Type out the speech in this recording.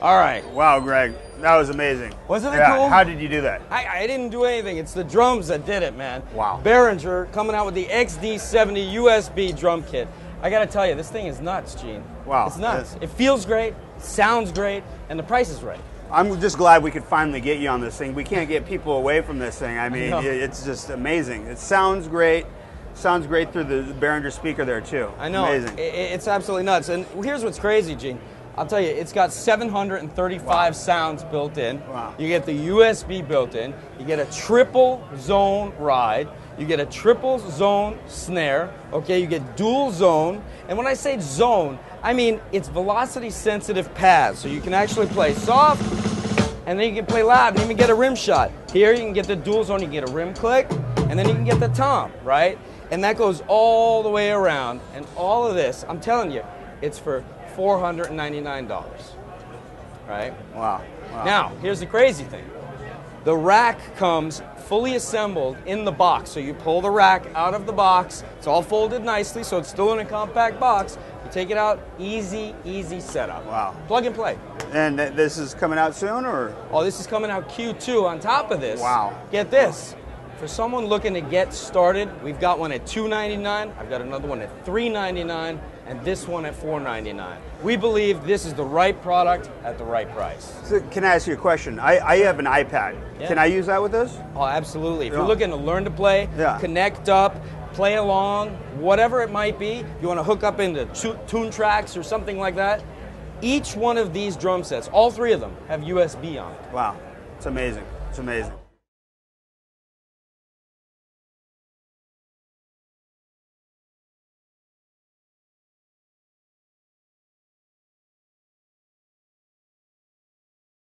All right. Wow, Gregg, that was amazing. Wasn't it Yeah, cool? How did you do that? I, I didn't do anything. It's the drums that did it, man. Wow. Behringer coming out with the XD70 USB drum kit. I gotta tell you, this thing is nuts, Gene. Wow. It's nuts. It feels great, sounds great, and the price is right. I'm just glad we could finally get you on this thing. We can't get people away from this thing. I mean, know. it's just amazing. It sounds great. Sounds great through the Behringer speaker there too. I know. Amazing. I- I- it's absolutely nuts. And here's what's crazy, Gene. I'll tell you, it's got 735 sounds built in. Wow. You get the USB built in. You get a triple zone ride. You get a triple zone snare. Okay, you get dual zone. And when I say zone, I mean it's velocity sensitive pads. So you can actually play soft, and then you can play loud and even get a rim shot. Here you can get the dual zone, you can get a rim click, and then you can get the tom, right? And that goes all the way around. And all of this, I'm telling you, it's for $499, right? wow. wow. Now, here's the crazy thing. The rack comes fully assembled in the box. So you pull the rack out of the box. It's all folded nicely, so it's still in a compact box. You take it out, easy, easy setup. Wow. Plug and play. and th- this is coming out soon, or Oh, this is coming out Q2 on top of this. Wow. Get this. For someone looking to get started, we've got one at 299, I've got another one at $399, and this one at 499. We believe this is the right product at the right price. So can I ask you a question? I, I have an iPad. Yeah. Can I use that with this? Oh, absolutely. If Yeah. you're looking to learn to play, Yeah. connect up, play along, whatever it might be, you want to hook up into tu- tune tracks or something like that, each one of these drum sets, all three of them, have USB on it. Wow, it's amazing. It's amazing.